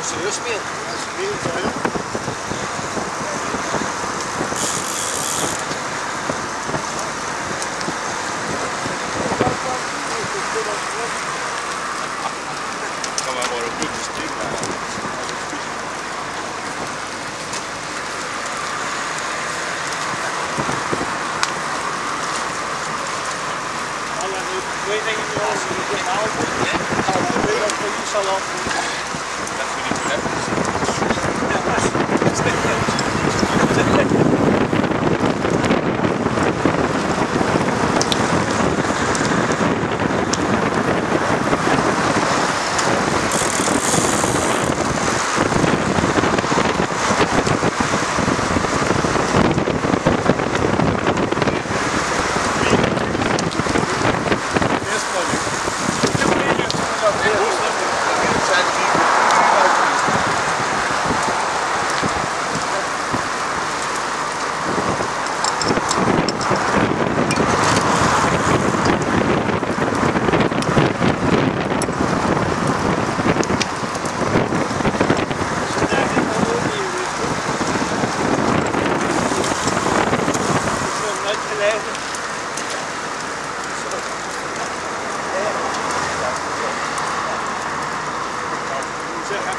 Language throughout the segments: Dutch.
toch serieus spelen? kan maar worden goed gestuurd. Twee dingen die als je het haalt, dan weet je dat je zal laten. Dat bit closed.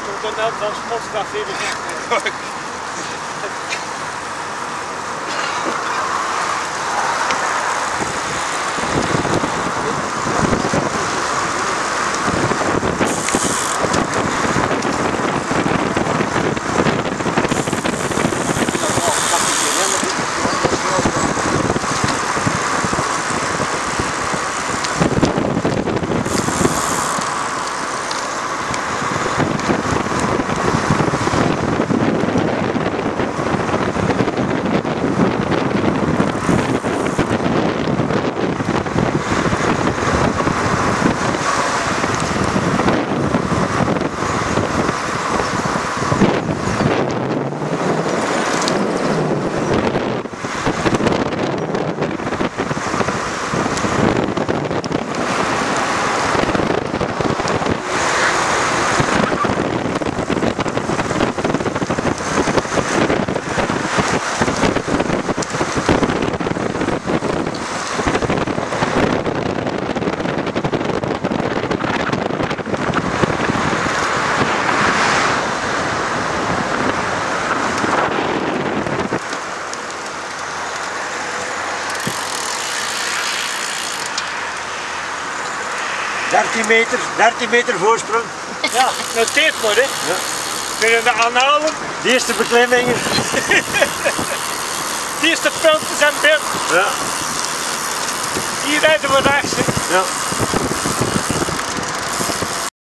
Komt dan van Smotstraat weer 13 meter, 13 meter voorsprong. Ja, noteert maar hè. Ja. Kunnen we aanhalen? De eerste beklimmingen. de eerste punten zijn binnen. Ja. Hier rijden we rechts. Ja.